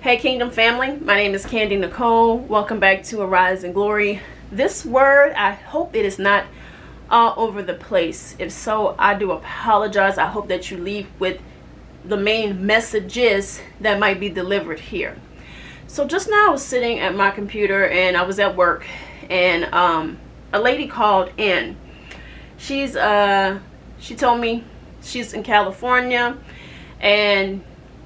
Hey Kingdom family, my name is Kandi Nicole. Welcome back to Arise in Glory. This word, I hope it is not all over the place. If so, I do apologize. I hope that you leave with the main messages that might be delivered here. So just now I was sitting at my computer and I was at work and um, a lady called in. She's uh she told me she's in California and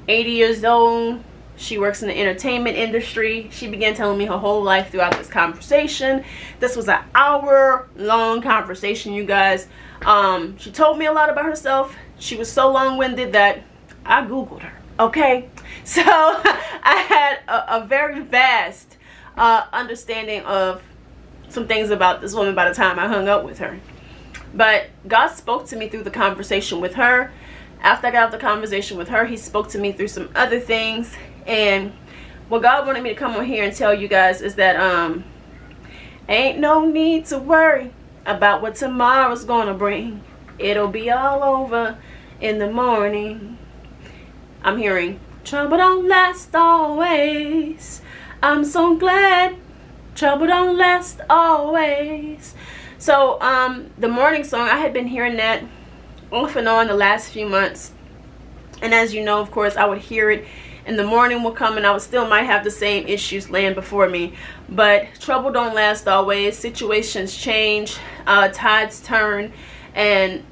80 years old she works in the entertainment industry. She began telling me her whole life throughout this conversation. This was an hour long conversation, you guys. Um, she told me a lot about herself. She was so long winded that I Googled her. Okay. So I had a, a very vast uh, understanding of some things about this woman by the time I hung up with her. But God spoke to me through the conversation with her. After I got off the conversation with her, he spoke to me through some other things and what God wanted me to come on here and tell you guys is that um ain't no need to worry about what tomorrow's gonna bring. It'll be all over in the morning. I'm hearing trouble don't last always. I'm so glad trouble don't last always. So um the morning song I had been hearing that off and on the last few months. And as you know, of course, I would hear it and the morning will come and I would still might have the same issues laying before me. But trouble don't last always. Situations change, uh, tides turn, and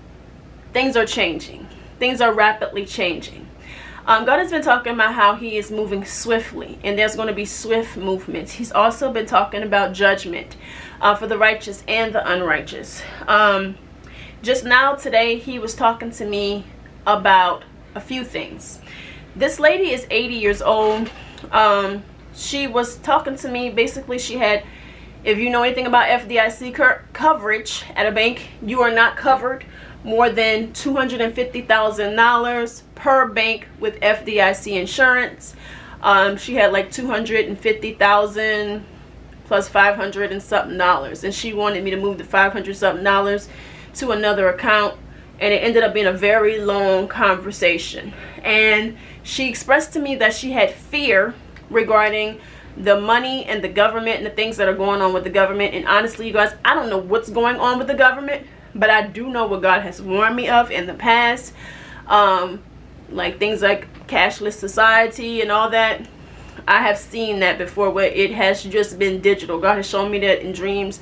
things are changing. Things are rapidly changing. Um, God has been talking about how he is moving swiftly and there's going to be swift movements. He's also been talking about judgment uh, for the righteous and the unrighteous. Um, just now today he was talking to me about a few things this lady is 80 years old. Um, she was talking to me basically she had if you know anything about FDIC coverage at a bank you are not covered more than $250,000 per bank with FDIC insurance. Um, she had like 250,000 plus 500 and something dollars and she wanted me to move the 500 something dollars to another account and it ended up being a very long conversation. And she expressed to me that she had fear regarding the money and the government and the things that are going on with the government. And honestly, you guys, I don't know what's going on with the government, but I do know what God has warned me of in the past. Um, like things like cashless society and all that. I have seen that before where it has just been digital. God has shown me that in dreams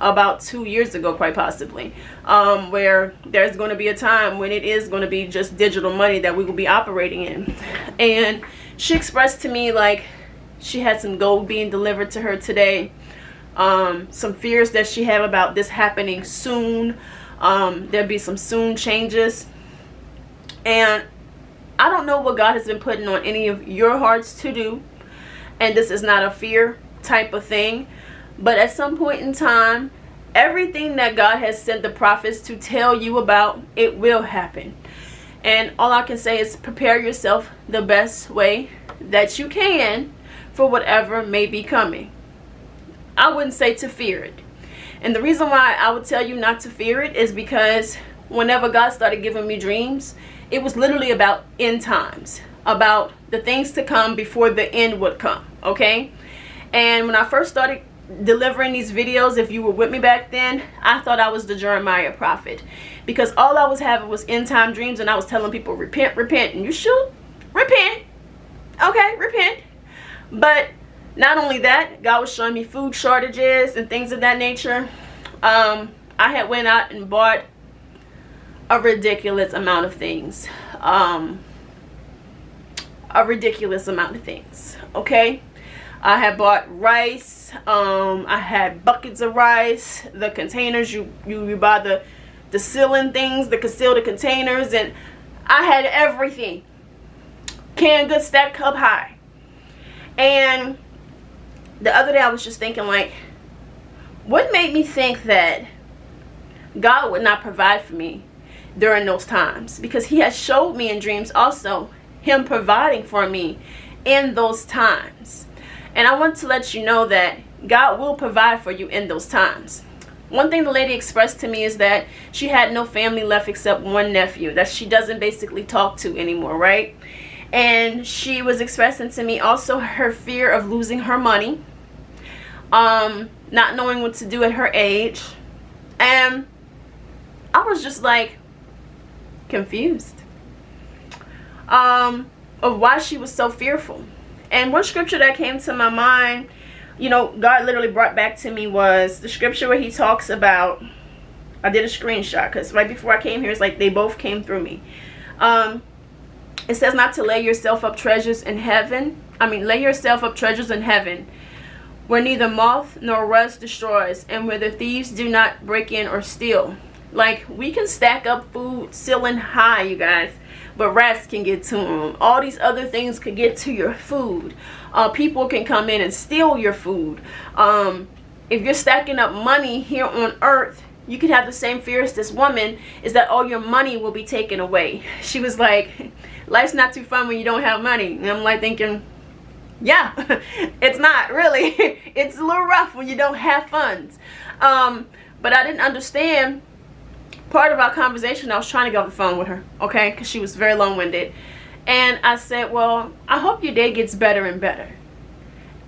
about two years ago quite possibly um, where there's going to be a time when it is going to be just digital money that we will be operating in. And she expressed to me like she had some gold being delivered to her today um, some fears that she have about this happening soon. Um, there'll be some soon changes. And I don't know what God has been putting on any of your hearts to do. And this is not a fear type of thing but at some point in time, everything that God has sent the prophets to tell you about, it will happen. And all I can say is prepare yourself the best way that you can for whatever may be coming. I wouldn't say to fear it. And the reason why I would tell you not to fear it is because whenever God started giving me dreams, it was literally about end times, about the things to come before the end would come, okay? And when I first started delivering these videos if you were with me back then i thought i was the jeremiah prophet. Because all i was having was end time dreams and i was telling people repent repent. And you should repent. Okay repent. But not only that god was showing me food shortages and things of that nature. Um, i had went out and bought a ridiculous amount of things. Um, a ridiculous amount of things. Okay i had bought rice um, I had buckets of rice, the containers, you, you, you buy the, the sealing things, the conceal the containers, and I had everything. Canned good stacked up high. And the other day I was just thinking like, what made me think that God would not provide for me during those times? Because he has showed me in dreams also him providing for me in those times. And I want to let you know that God will provide for you in those times. One thing the lady expressed to me is that she had no family left except one nephew that she doesn't basically talk to anymore, right? and she was expressing to me also her fear of losing her money um not knowing what to do at her age and i was just like confused um of why she was so fearful and one scripture that came to my mind you know god literally brought back to me was the scripture where he talks about i did a screenshot because right before i came here it's like they both came through me um it says not to lay yourself up treasures in heaven. I mean, lay yourself up treasures in heaven where neither moth nor rust destroys and where the thieves do not break in or steal. Like, we can stack up food ceiling high, you guys, but rats can get to them. All these other things could get to your food. Uh, people can come in and steal your food. Um, if you're stacking up money here on earth, you could have the same fear as this woman, is that all your money will be taken away. She was like, life's not too fun when you don't have money. And I'm like thinking, yeah, it's not really. it's a little rough when you don't have funds. Um, but I didn't understand part of our conversation. I was trying to get off the phone with her, okay, because she was very long-winded. And I said, well, I hope your day gets better and better.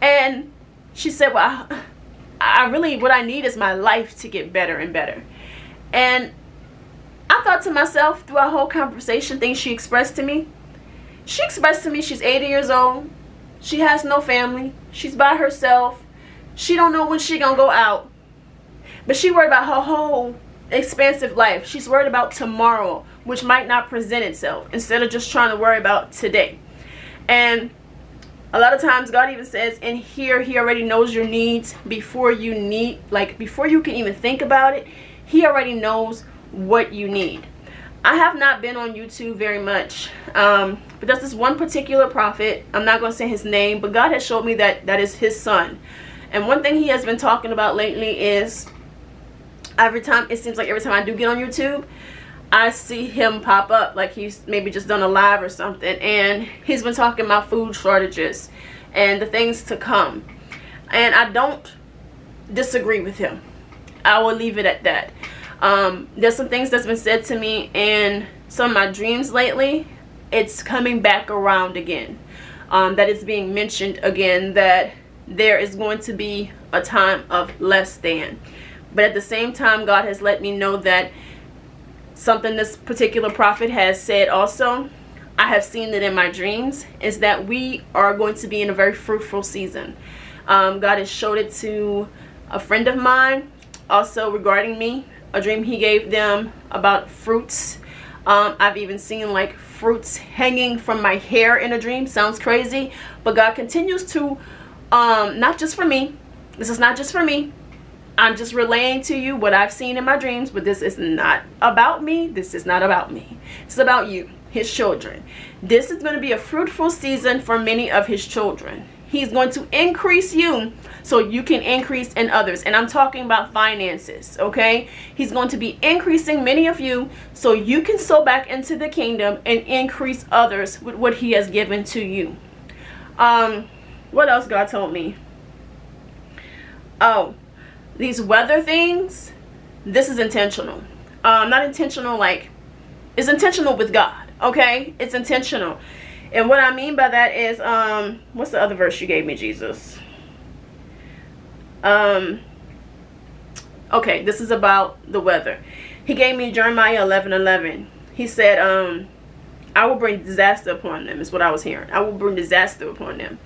And she said, well, I, I really, what I need is my life to get better and better. And I thought to myself through our whole conversation, things she expressed to me. She expressed to me she's 80 years old. She has no family. She's by herself. She don't know when she gonna go out. But she worried about her whole expansive life. She's worried about tomorrow, which might not present itself, instead of just trying to worry about today. And a lot of times God even says in here, he already knows your needs before you need, like before you can even think about it. He already knows what you need. I have not been on YouTube very much, um, but there's this one particular prophet. I'm not going to say his name, but God has showed me that that is his son. And one thing he has been talking about lately is every time, it seems like every time I do get on YouTube, I see him pop up like he's maybe just done a live or something. And he's been talking about food shortages and the things to come. And I don't disagree with him. I will leave it at that. Um, there's some things that's been said to me in some of my dreams lately. It's coming back around again. Um, that is being mentioned again that there is going to be a time of less than. But at the same time, God has let me know that something this particular prophet has said also, I have seen it in my dreams, is that we are going to be in a very fruitful season. Um, God has showed it to a friend of mine, also regarding me a dream he gave them about fruits. Um, I've even seen like fruits hanging from my hair in a dream. Sounds crazy, but God continues to, um, not just for me. This is not just for me. I'm just relaying to you what I've seen in my dreams, but this is not about me. This is not about me. It's about you, his children. This is going to be a fruitful season for many of his children. He's going to increase you so you can increase in others. And I'm talking about finances, okay? He's going to be increasing many of you so you can sow back into the kingdom and increase others with what he has given to you. Um, what else God told me? Oh, these weather things, this is intentional. Um, not intentional like, it's intentional with God, okay? It's intentional. And what I mean by that is, um, what's the other verse you gave me, Jesus? Um, okay, this is about the weather. He gave me Jeremiah 11, 11. He said, um, I will bring disaster upon them, is what I was hearing. I will bring disaster upon them.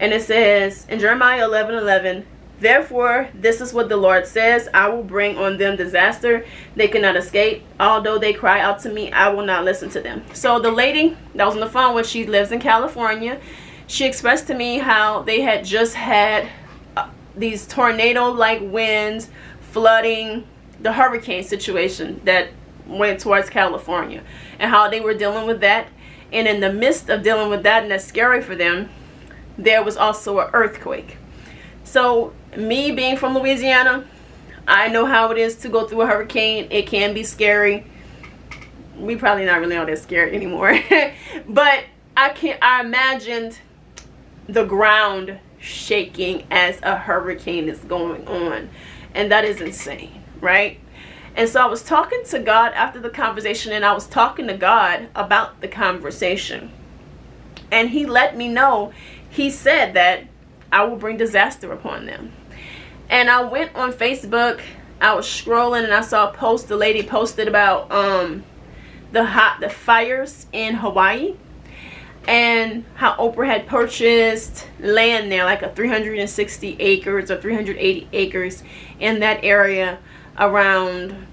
And it says in Jeremiah 11, 11, Therefore, this is what the Lord says I will bring on them disaster. They cannot escape. Although they cry out to me, I will not listen to them. So, the lady that was on the phone when she lives in California, she expressed to me how they had just had uh, these tornado like winds, flooding, the hurricane situation that went towards California, and how they were dealing with that. And in the midst of dealing with that, and that's scary for them, there was also an earthquake. So me being from Louisiana, I know how it is to go through a hurricane. It can be scary. We probably not really all that scared anymore. but I can I imagined the ground shaking as a hurricane is going on. And that is insane, right? And so I was talking to God after the conversation and I was talking to God about the conversation. And he let me know, he said that I will bring disaster upon them. And I went on Facebook, I was scrolling and I saw a post the lady posted about um the hot the fires in Hawaii and how Oprah had purchased land there like a 360 acres or 380 acres in that area around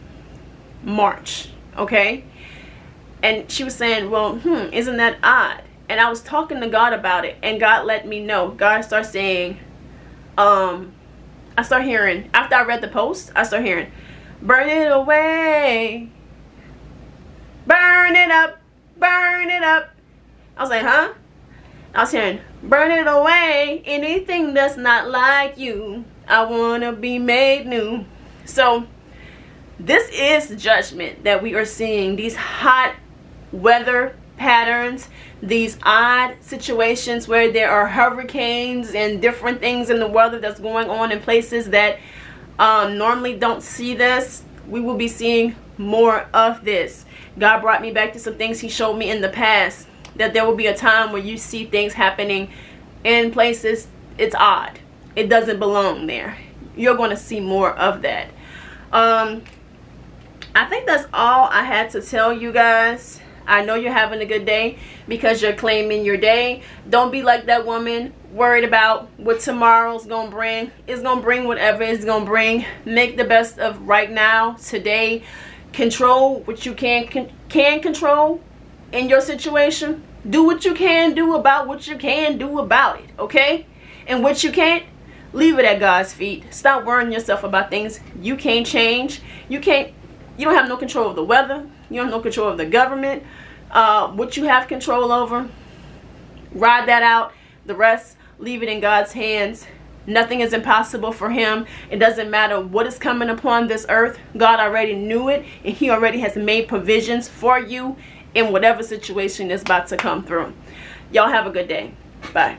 March okay? And she was saying well hmm isn't that odd? And I was talking to God about it and God let me know. God started saying um I start hearing after I read the post I start hearing burn it away. Burn it up. Burn it up. I was like huh? I was hearing burn it away. Anything that's not like you I want to be made new. So this is judgment that we are seeing these hot weather patterns these odd situations where there are hurricanes and different things in the weather that's going on in places that um, normally don't see this we will be seeing more of this. God brought me back to some things he showed me in the past that there will be a time where you see things happening in places it's odd. It doesn't belong there. You're going to see more of that. Um I think that's all I had to tell you guys. I know you're having a good day because you're claiming your day. Don't be like that woman worried about what tomorrow's going to bring. It's going to bring whatever it's going to bring. Make the best of right now, today. Control what you can, can, can control in your situation. Do what you can do about what you can do about it, okay? And what you can't, leave it at God's feet. Stop worrying yourself about things you can't change. You can't you don't have no control of the weather. You don't have no control of the government. Uh, what you have control over, ride that out. The rest, leave it in God's hands. Nothing is impossible for him. It doesn't matter what is coming upon this earth. God already knew it and he already has made provisions for you in whatever situation is about to come through. Y'all have a good day. Bye.